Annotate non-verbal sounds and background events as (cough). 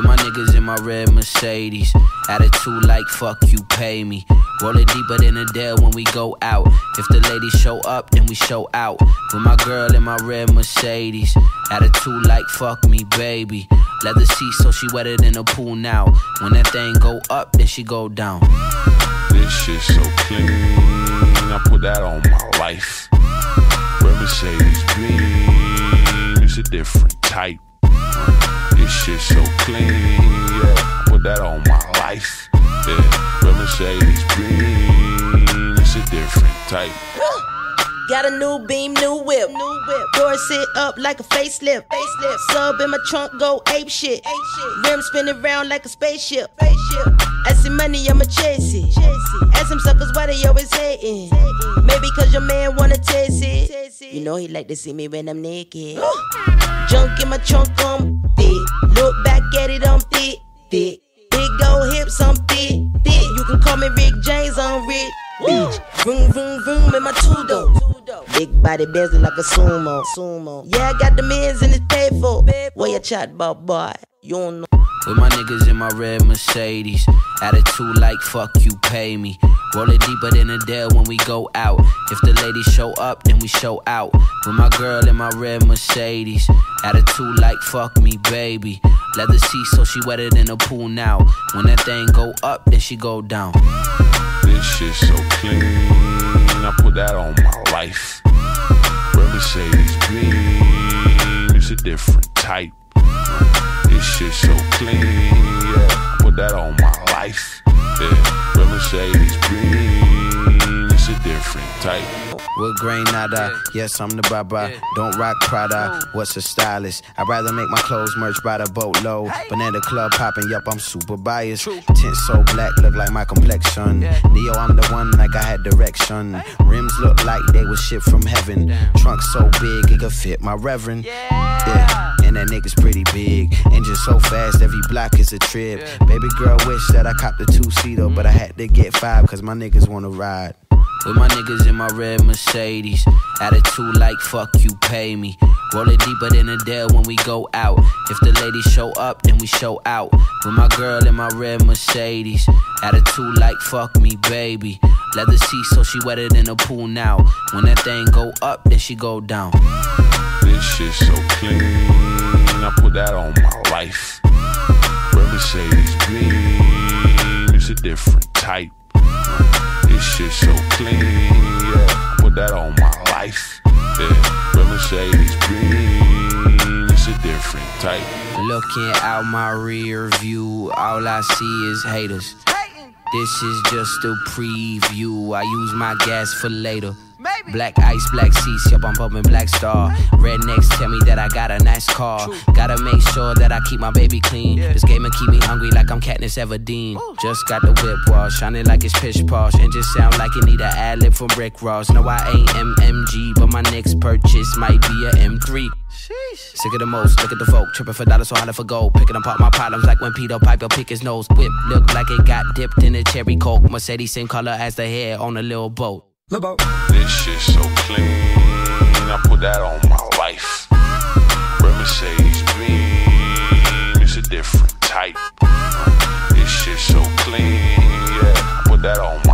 my niggas in my red Mercedes. Attitude like fuck you, pay me. Roll it deeper than a Dell when we go out. If the ladies show up, then we show out. With my girl in my red Mercedes. Attitude like fuck me, baby. Leather seat so she wetter than a pool now. When that thing go up, then she go down. This shit so clean. I put that on my life. Red Mercedes green. It's a different type. This shit so clean. Yeah, put that on my life. Yeah, Mercedes green. It's a different type. (gasps) Got a new beam, new whip. New whip. Door sit up like a facelift. Facelift. Sub in my trunk, go ape shit. Ape shit. Rim spinning round like a spaceship. Spaceship. I see money, I'ma chase it. Ask them suckers why they always hating. Maybe cause your man wanna taste it. You know he like to see me when I'm naked. (gasps) Junk in my trunk, I'm thick. Look back at it, I'm thick, thick. Big old hips, I'm thick, thick. You can call me Rick James, I'm rich. Bitch, vroom, vroom, vroom in my two. Big body busy like a sumo. sumo. Yeah, I got the mans and it's paid for. What you chat about, boy? You don't know. With my niggas in my red Mercedes. Attitude like fuck you, pay me. Roll it deeper than a Dell when we go out. If the ladies show up, then we show out. With my girl in my red Mercedes. Attitude like fuck me, baby. Leather seat, so she wetter than a pool now. When that thing go up, then she go down. This shit so clean. I put that on my life. Red Mercedes green. It's a different type. This shit so different type. With Granada, yes, I'm the baba. Don't rock Prada, what's a stylist? I'd rather make my clothes merch by the boatload. Banana club popping, yup, I'm super biased. Tint so black, look like my complexion. Neo, I'm the one like I had direction. Rims look like they was shit from heaven. Trunk so big, it could fit my reverend. Yeah, and that nigga's pretty big. Engine so fast, every block is a trip. Baby girl wish that I copped a two seater, but I had to get five, cause my niggas wanna ride. With my niggas in my red Mercedes. Attitude like fuck you, pay me. Roll it deeper than a Dell when we go out. If the ladies show up, then we show out. With my girl in my red Mercedes. Attitude like fuck me, baby. Leather seat so she wetter than a pool now. When that thing go up, then she go down. This shit so clean. I put that on my life. Red Mercedes green. It's a different type. This shit so clean. Yeah, put that on my life. Yeah, Red Mercedes green. It's a different type. Looking out my rear view, all I see is haters. This is just a preview. I use my gas for later. Black ice, black seats, yup, I'm bumping Black Star. Rednecks tell me that I got a nice car. Gotta make sure that I keep my baby clean. This game will keep me hungry like I'm Katniss Everdeen. Just got the whip wash, shining like it's pitch posh. And just sound like it need a ad lib from Rick Ross. No, I ain't MMG, but my next purchase might be a M3. Sick of the most, look at the folk, tripping for dollars, so holler for gold. Picking apart my problems like when Peter Piper pick his nose. Whip look like it got dipped in a cherry coke. Mercedes same color as the hair on a little boat. This shit so clean. I put that on my life. Red Mercedes green. It's a different type. This shit so clean. Yeah, I put that on my